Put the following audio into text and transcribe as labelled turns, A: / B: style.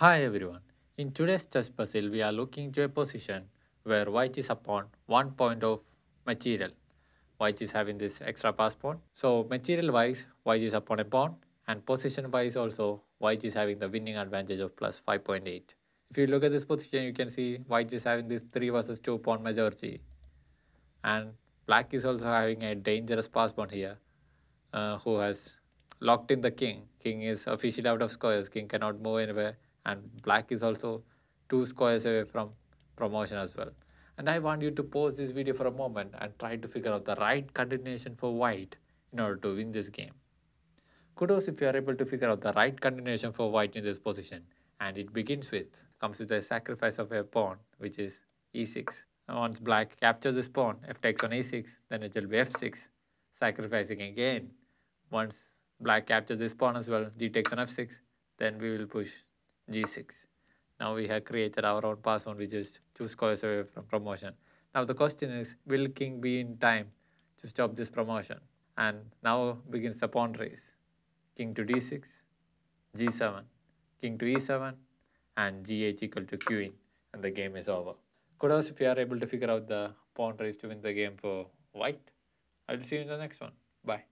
A: Hi everyone. In today's chess puzzle, we are looking to a position where white is upon one point of material. White is having this extra pass pawn. So material wise, white is upon a pawn and position wise also, white is having the winning advantage of plus 5.8. If you look at this position, you can see white is having this 3 versus 2 pawn majority. And black is also having a dangerous pass pawn here, uh, who has locked in the king. King is officially out of squares. King cannot move anywhere. And black is also two squares away from promotion as well. And I want you to pause this video for a moment and try to figure out the right continuation for white in order to win this game. Kudos if you are able to figure out the right continuation for white in this position. And it begins with, comes with a sacrifice of a pawn, which is e6. once black captures this pawn, f takes on e6, then it will be f6, sacrificing again. Once black captures this pawn as well, g takes on f6, then we will push g6. Now we have created our own pawn which is two squares away from promotion. Now the question is, will king be in time to stop this promotion? And now begins the pawn race. King to d6, g7, king to e7, and g8 equal to queen, and the game is over. Kudos if you are able to figure out the pawn race to win the game for white. I will see you in the next one. Bye.